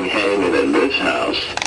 hanging in this house.